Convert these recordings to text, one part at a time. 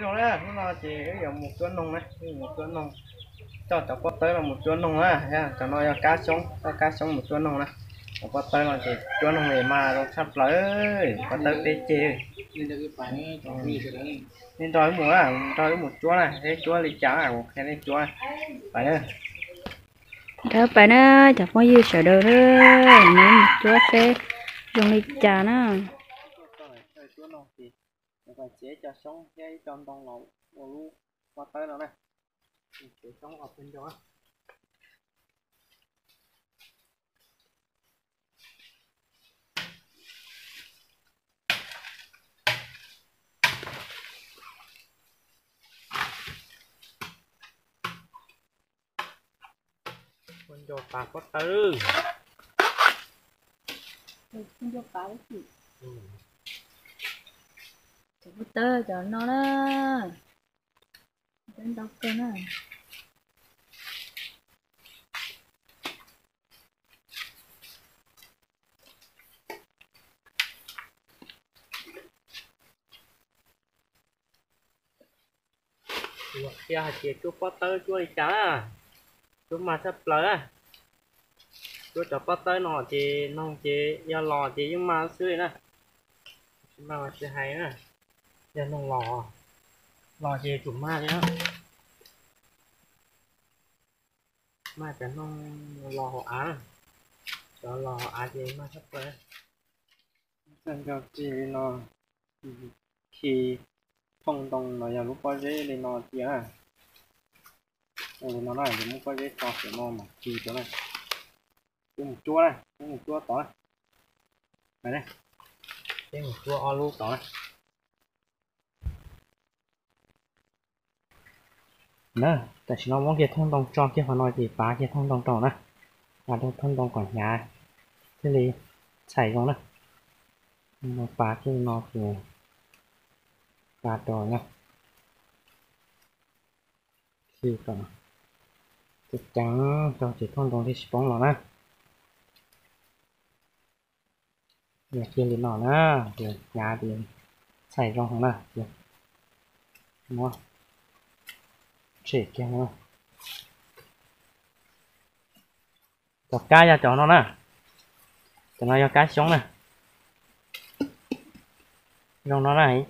cái nó đấy nó là chỉ cái dòng một chuỗi nông cái một chuỗi nông cho cháu có tới là một chuỗi nông á nha. Cháu nói là cá sống có cá sống một chuỗi nông này. Cháu có tới là chỉ chuỗi nông này mà nó sắp lấy có tới cái chê nên phải cho đi cái đấy một à một chúa này thế chúa đi cháo à một cái này chúa này phải nữa đó phải nó chả có gì sợ đâu nữa nên chúa sẽ dùng đi trà nó phải chế cho sống cái trong đông lẩu một lu qua tới đó này chế sống ở bên đó. Con cho bà có tư không cho phải gì chỉ có tơ cho nó đó. Đến đâu cơ nó Ủa, kia chị chú có tư chú đi chả. Chú mà sắp lỡ chú cho có tới nó chị nó chị do lò chị nhưng mà xưa nè. Mà mà chị hay nè do nó lò. Lò chị chủ ma chứ mà cho nó lò họ á cho lò họ á chị mà sắp lỡ nên cho chị nó khi phong đồng nó giờ lúc có dễ lên nó chị à. Rồi nó này thì muốn có dễ cho cái nó mà chi chỗ này. Cái một chua này cái một chua tỏi này. Này cái một chua o นะแต่ฉันมองเกียร์ท่องตรงจอเกียร์หัวนอยตีป้าเกียร์ท่องตรงตรงนะมาดูท่องตรงก่อนยาที่ลีใส่ก่อนนะมาป้าเกี่นอกอยู่ป้าตรงนะคือก่อนจุดจังจอจิตท่องตรงที่สปองหรอนะเดี๋ยวเกียร์ลีหน่อนะเดี๋ยวยาเดี๋ยวใส่ตงของนะเดี๋ยวมั nữa chọc cá ra cho nó nè. Cho nó cho cá sống nè. Trong nó này.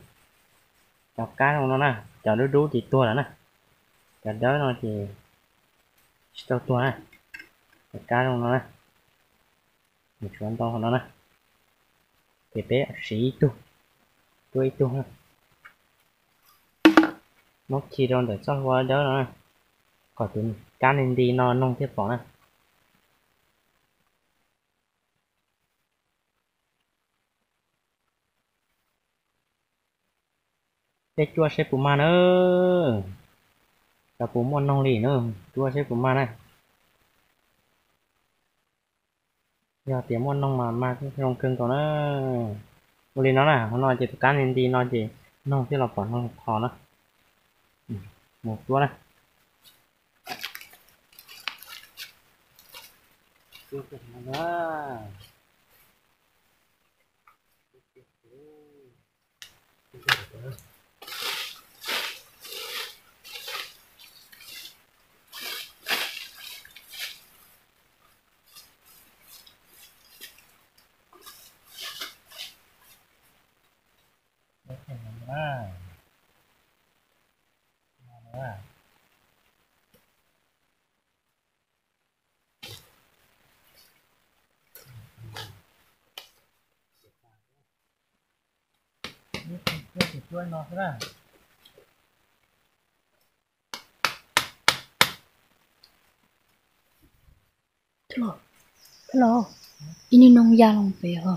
Chọc cá trong nó nè. Cho nó đú thì tua là nè. Cho đỡ nó thì cho tua nè. Chọc cá trong nó nè. Một số to của nó nè. Thì bé, sĩ tu. Tu tu ha nó chỉron để cho qua đó nữa có tụi cá nên đi nó nông tiếp bỏ nè cái chua sẽ phụ mà nữa cả phụ món nông lì nữa chua sẽ phụ mà này giờ tiếng món nông mà mà cái rong cưng còn nữa lì nó nè nó nói chỉ cá nên đi nó chỉ nông tiếp là bỏ nó khó nữa một luôn này Đó được nữa Ah. Ah. Chưa thì chưa nó thế nào Hello. Hello. Ini nông gia lòng về hả?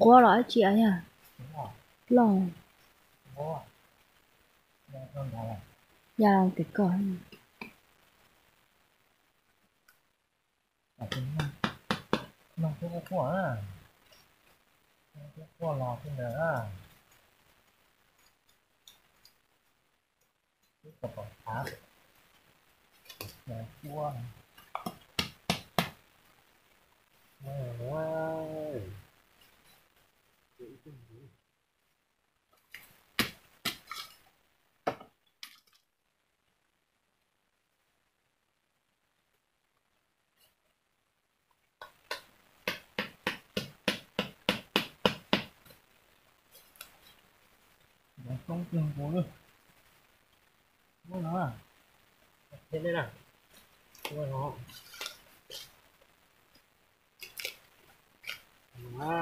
Qua lại chị ấy à? Lòng. Ủa. Đây cái cỏ. À, chính là nó không có quả à. Nó có quả lò trên nữa à. Cái cặp bỏ thả. Nè, chua. Wow. ต้องกินกูด้ยไม่นะเห็นไหมล่ะช่วยน้องว้า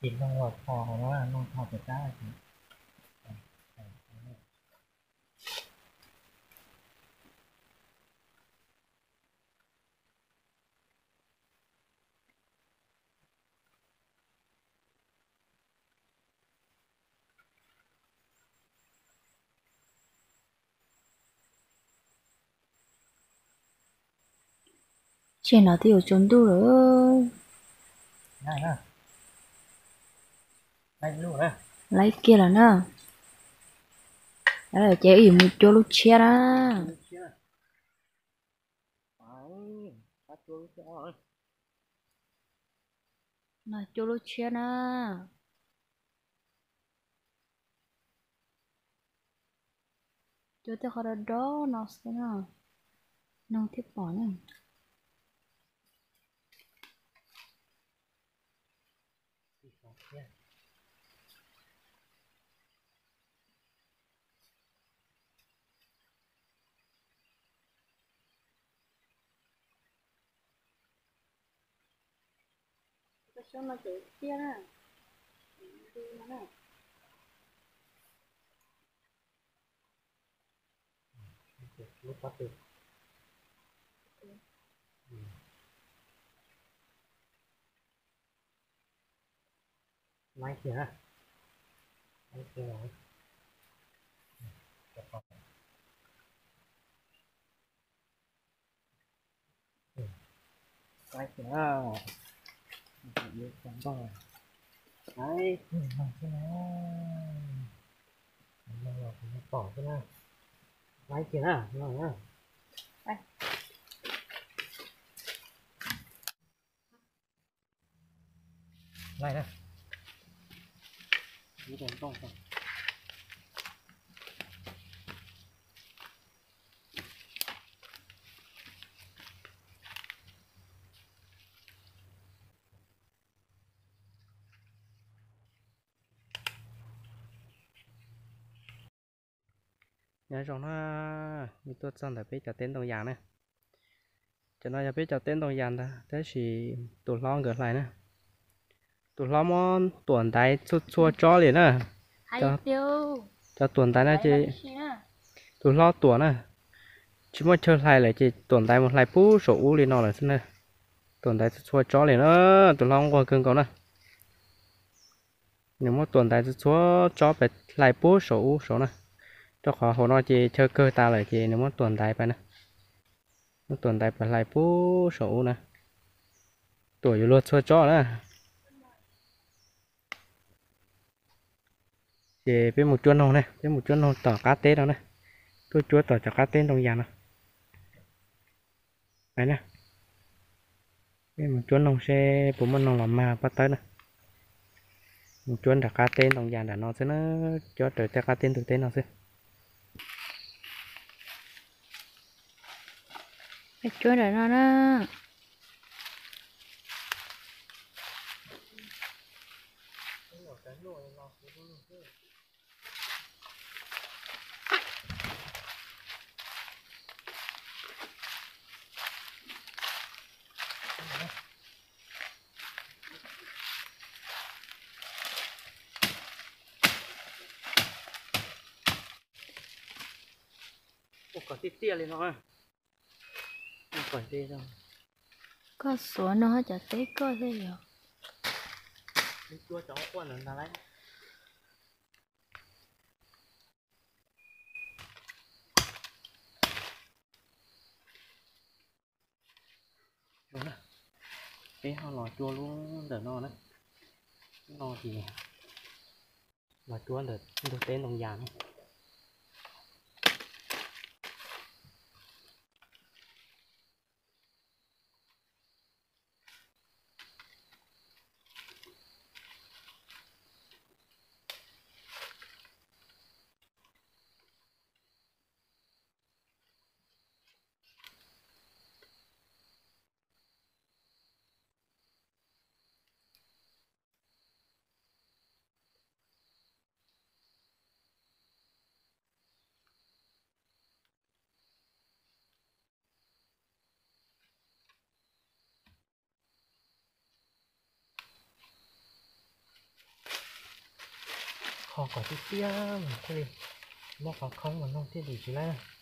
กินต้องหลอดคอเพราะว่านองทอดจะได้ trên nó thì ở trốn đu rồi Này nè Này luôn nè lấy kia là nè đó là chế ý một chỗ lúc chia rồi là chỗ lúc chia nè chỗ tới khỏi đó nó sẽ nè nó tiếp bỏ nè cái số nó chỗ chia nè đi nó nè lúc bắt được máy kìa máy kìa rồi máy kìa biết chẳng rồi đấy mà cái này nó là nó bỏ cái này máy kìa nè rồi nhá này nè đi đến nó như tôi xong là biết cho tên đồng giàn này cho nó cho biết cho tên đồng giàn ta thế thì tụi lo ngược lại nè tụi lo món tuần tay chua chua cho liền nè hay Cho- cho tuần nó Hay chị là nè tụi lo tuần nè chỉ muốn chơi lại lại chị tuần tay một lại pú sổ u liền nó là xin nè tuần tay chua cho liền nữa tụi lo qua cưng cậu nè nếu mà tuần tay chua cho phải lại pú sổ u sổ nè cho khó hồ nó chị chơi cơ ta lại chị nếu mà tuần tay phải nè tuần tay phải lại pú sổ nè tuổi luôn chua cho nè chế bên một chuôn hồng này bên một chuôn hồng tỏ cá tê đó này. Tôi chúa tỏ cho cá tê trong nhà này đấy nè bên một chuôn hồng xe bốn mình hồng làm mà bắt tới nè một chuôn đã cá tê trong nhà đã nó sẽ nó cho trở cho cá tê thực tế nó sẽ cái rồi nó nè Tia lên nó không phải tia đâu. Có số nó hết chả tới có thế rồi Đi chua cháu quần ở đây đúng rồi. Cái họ lò chua luôn đỡ no đấy. No thì lò chua đỡ được tên đồng giàn ấy. họ có cái kia mà thế đi nó có không mà nó thế gì chứ này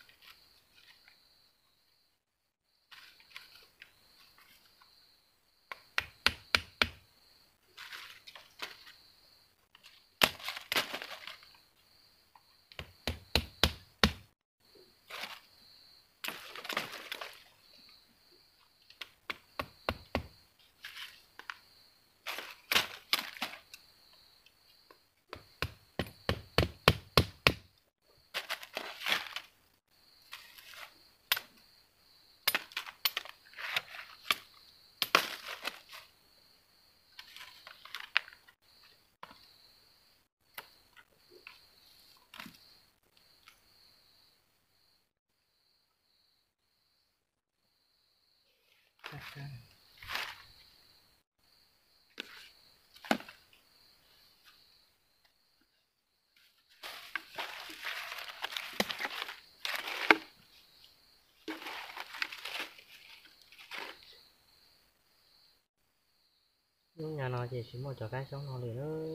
nhưng nhà nó chỉ chỉ một chỗ cái sống nó liền thôi,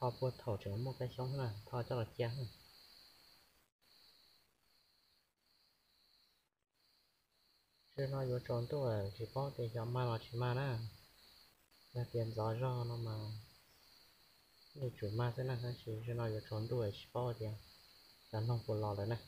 thò buốt thổ trở một cái sống là thò cho là chén này chứ nó trốn tôi chỉ có để cho mai mà chỉ mà đó. Là tiền gió do nó mà. Người chủ ma sẽ là cái chỉ cho nó vô trốn tôi chỉ có tiền chẳng không của lò đấy này.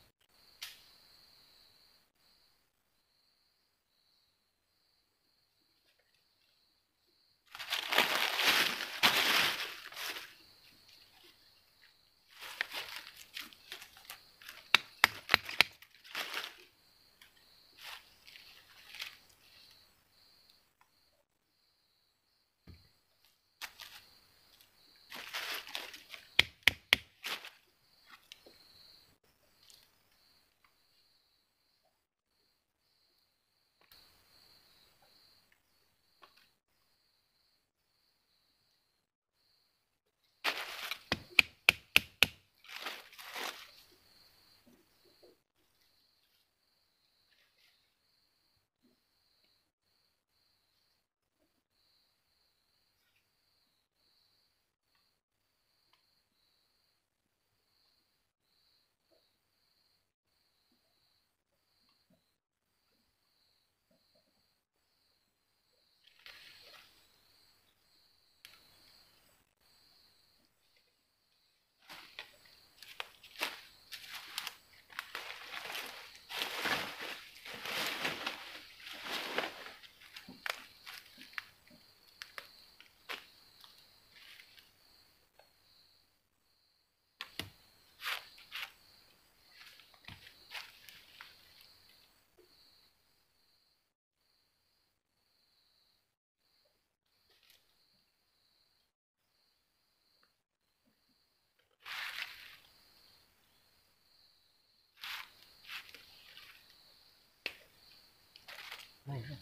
Này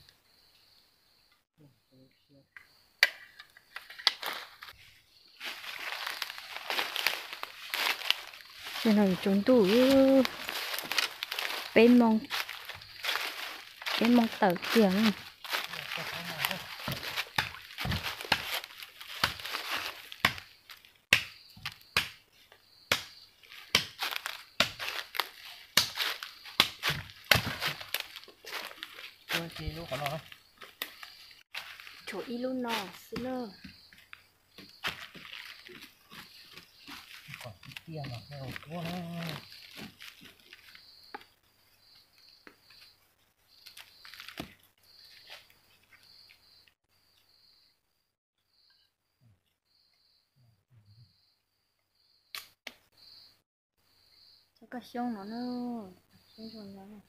cho nó trốn tủ bên mong bên mong tờ tiền này chỉ lúc có nó chỗ y luôn nọ còn kia mà theo quá cho cái xương nó nữa xương rồi nó nè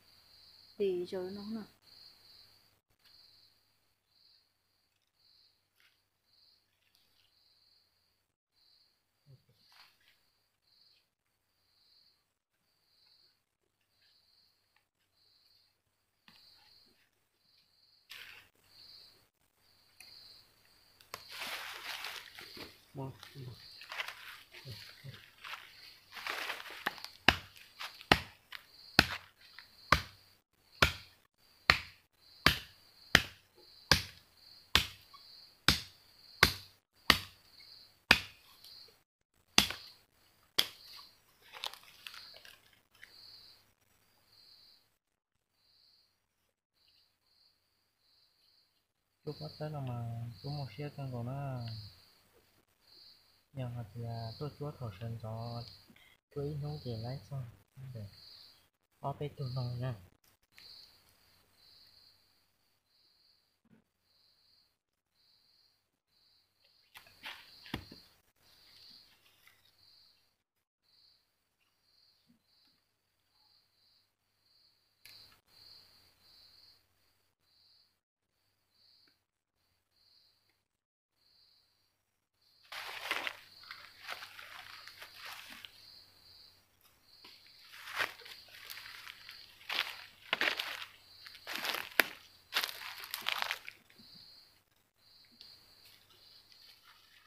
đi rồi nó nữa chú bắt tới là mà có một xe con của nó nhưng hoặc là tôi chúa thổ sân cho chú nấu tiền thì lấy xong để có bê tù nồng nha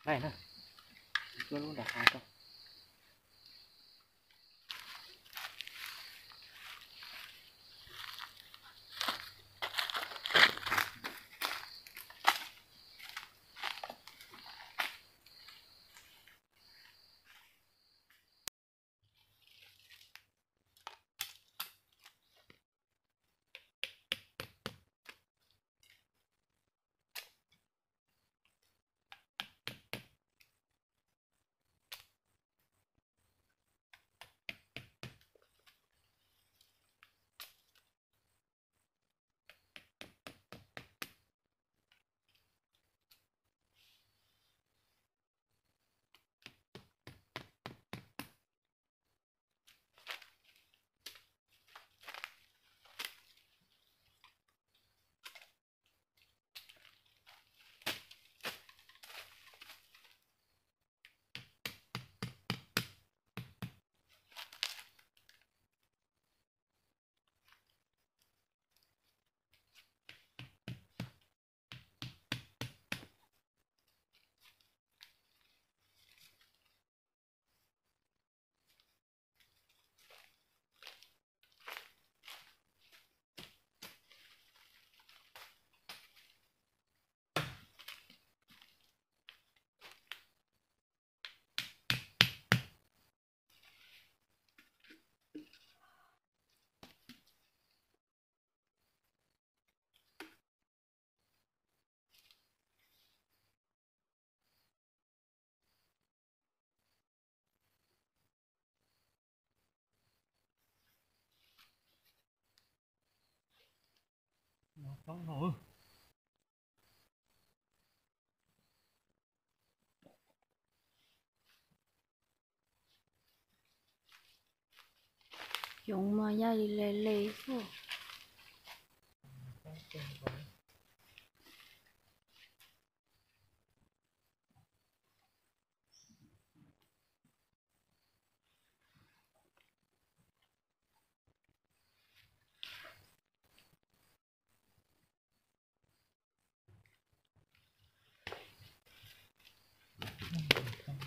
này nè chú luôn đặt hai con không nổi mà ra đi lê lê thôi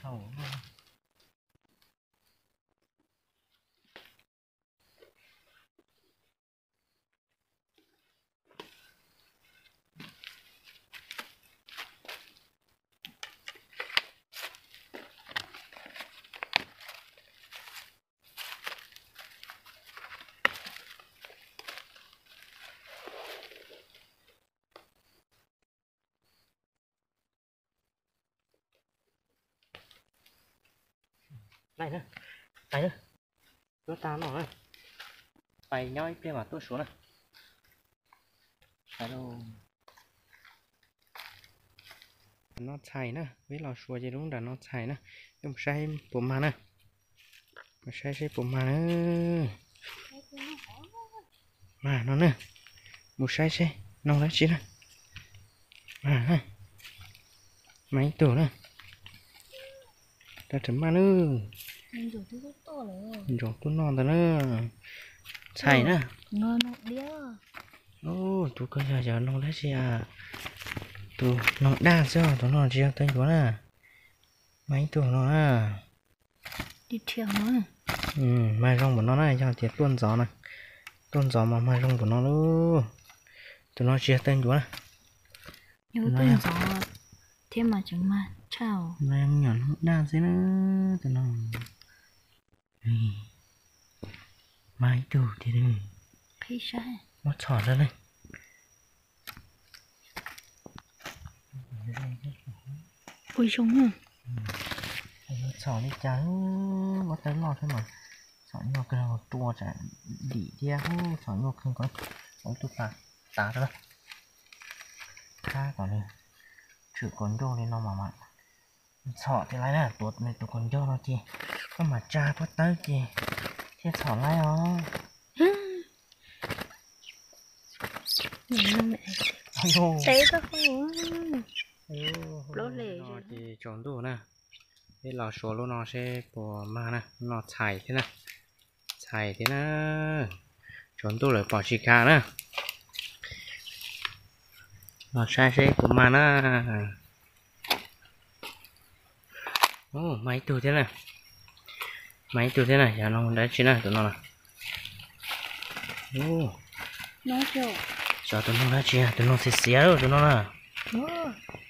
không thầu này nữa, này nữa, nó ta nó này. Phải nhoi kia mà tôi xuống này, phải đâu nó chạy nữa, với lò xua gì đúng là nó chạy nữa, em say, bùm mà nữa, mà say say bùm mà nữa, mà nó nữa, một say say, nó lấy chi nữa mà ha, máy tổ nữa ta chấm mà nữa rồi tôi non rồi nữa. Xài nữa. Nó đĩa. Ô tôi có giờ giờ lấy gì à Tôi nó đa sao tôi nó chia tên của nè. Mấy tuổi nó à đi theo nó Ừ mai rong của nó này cho tiệt tuôn gió này. Tuôn gió mà mai rong của nó luôn Tụi nó chia tên nhớ Này tên à? gió. Thế mà chẳng mà ช่าแรงหย่อนด้านสินะจะน้องนี่ม้ดูทีนึงพี่ใช่มาถอดแล้วเลยปุยชงอะสอนอีกจังว่าจะรอดขึ้นมาสอนหยกเราตัวจะดีเดียวสอนหยกขึ้นก่อนสองตัวตากตาแล้วฆ่าก่อนเลยถือก้นโยกเลยน้องมามา nữa Tụi nó Ừ. Mấy tuổi thì đừng khi sai nó tròn ra đây ôi xong ha sọ đi cháu mất tới lọt thế mà sọ nhọc cái nào tua chả đỉ kia sọ nhọc không có có tụt tạt tá đó kha còn này chữ con vô lên nó mà mà sọ thì lại là tuột này tụi con vô nó chi có mà cha có tới chi thế sọ lại ó nhìn nó mẹ alo té có không Lỗ lề nó rồi. thì chọn đủ nè cái lò số lô nó sẽ bỏ mà nè nó chảy thế nè chảy thế nè chọn đủ rồi bỏ xì khá nè nó sai sẽ của mà nè ô máy tù thế này. Máy tù thế này giờ nó đã chín này tụi nó nè ô nó cho cho tụi nó đã chín tụi nó sẽ xé rồi tụi nó nè nó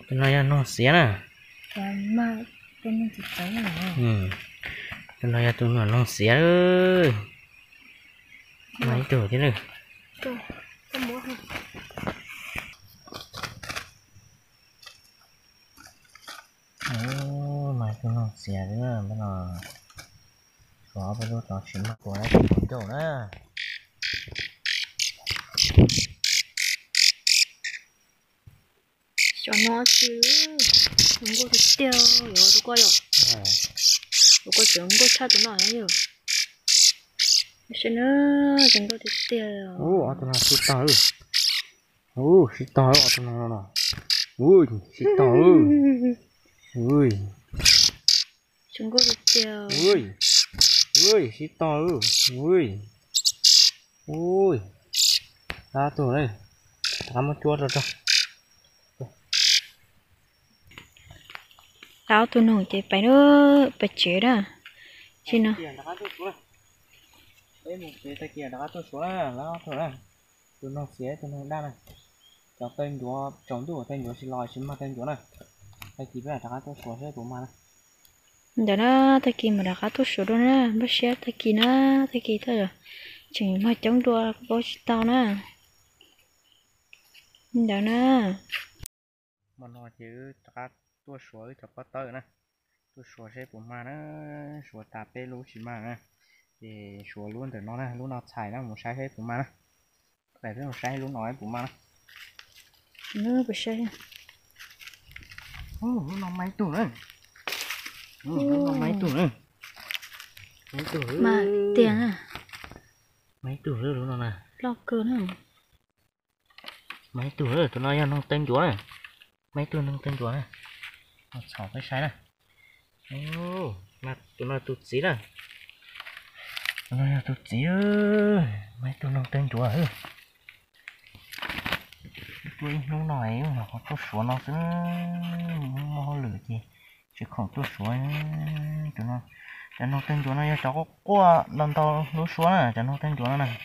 tụi nó ra nó xé nè mà tôi nên chỉ tới là ừ. Tụi nó ra tụi nó nó xé ơi máy tù thế này. Tôi tôi muốn không? Ô tụi nó xé nữa bây giờ có bây giờ nó chỉ mặc của nó. Cũng chỗ nữa cho nó chứ. Không có thì tiêu. Tôi coi rồi. À tôi coi chúng có tụi nó ấy rồi xin nữa chúng có thì tiêu. Ô ở nó xịt tao ơi ô xịt tao ở nó nè. Ui tao ơi ui chúng có thì tiêu ui ui xịt tao ơi ui ui ra tụi này tao một chuột rồi đó tao tụi nó chỉ phải nữa phải chế đó chứ nó đây một cái tay kia đã tôi xuống là nó thôi là tụi nó xé tụi nó đa này cho tên chúa chống tụi tên chúa xin lòi xin mà tên chúa này tay kia bây giờ đã tôi xuống sẽ tụi mà này đó nó ta kia mà đã khá tốt số đó nè bác sĩ ta kia nó ta kia thôi rồi. Chỉ mà chống đua sĩ tao nè đó nè mà nó chứ đã tôi xuống cho bắt tới nè tôi xuống sẽ tụi mà nó xuống tà bê lú xin mà nè thì xuống luôn để nó nè lúc nào xài nó một sai hết tụi mà nè để nó sai lúc nói tụi mà nè nó bác sĩ ô nào máy tụi nữa máy tụi nữa. Máy tụi mà tiền à? Máy tụi nữa lúc nào nè lo cơ nữa mấy tuổi rồi tụi nó nâng tên chúa này. Mấy tuổi nâng tên chúa này. Một sáu cái sai này. Ô mà tụi nó tụt xí này tụi nó tụt xí ơi. Mấy tuổi nâng tên chúa ơi. Tôi nó nói mà có số nó sẽ mò lửa gì chỉ không tôi xuống tụi nó cho nó tên chỗ nó cho có qua lần tao nó xuống này. Cho nó tên chúa này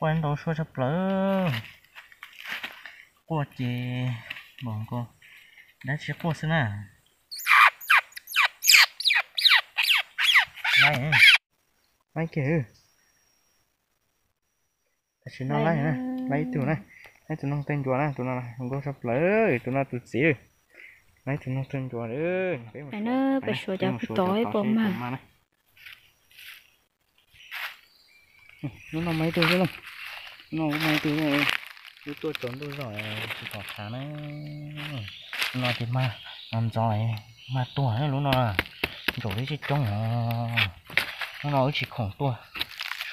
quen tao xuống sắp lỡ. Qua chị bọn cô đã sẽ qua xin à này. Này kìa. Ta chỉ nó này nè lấy tụi này. Lấy tụi nó tên chỗ này. Tụi nó này. Không có sắp lỡ. Tụi nó tụi xỉu lấy tụi nó tên chùa nữa phải nó phải số cho tối bỏ mà. nó nó mấy tuổi chứ nó mấy tuổi rồi? Tôi tôi trốn tôi rồi chỉ có khá nó nó thì mà làm giỏi mà tuổi nó luôn nó rồi đấy chỉ trông nó nói chỉ khổng tuổi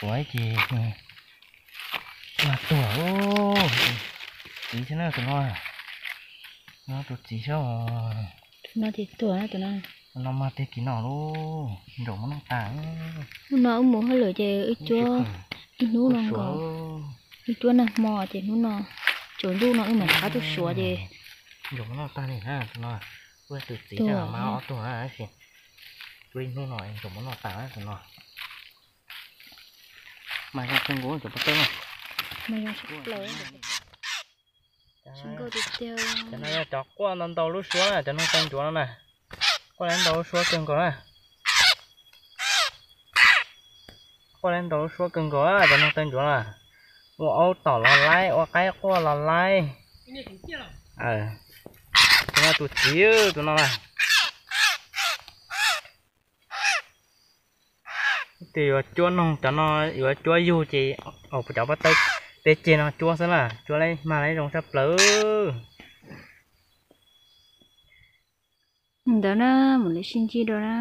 suối thì mà tuổi ô. Tí thế nào tụi nó à nó tụt tí sao nó thì tuổi tụi nó. nó mà tê kỹ nào luôn mà nó tảng nó muốn hơi lửa chơi ít chúa ít nú nó có. Ít chúa nè mò thì nú nó trốn du nó mà khá tốt số thì rồi nó ta này ha tụi nó quên tụt Tuổi cho mà hả? ó tuổi ấy thì. Quên nó nói rồi nó tảng tụi nó. Mà ra chân gỗ cho bắt tới mày ra sắp lỡ chúng cô đi tiêu cho nên là chọc qua đầu lúc xuống này cho nên con này. Qua lần đầu xuống cần có này. Qua lần đầu xuống cần có cho nên tên chúa này. Mua ô tỏ là lai ô cái qua là lai. Ờ. Tụi nó tụt chiếu tụi nó này. Thì chúa nông cho nó chúa yêu chị ở chỗ bắt tay tê chê nó chua xem là chua lấy, mà lấy rong sắp lỡ. Đó đó mình lấy xin chi đó đó